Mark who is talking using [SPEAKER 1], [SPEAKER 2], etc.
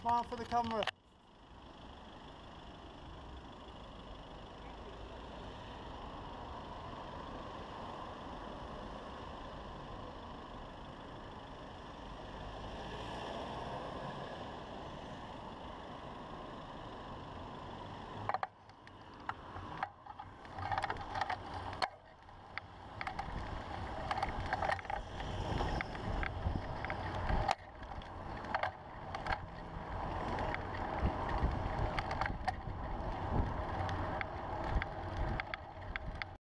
[SPEAKER 1] Smile for the camera.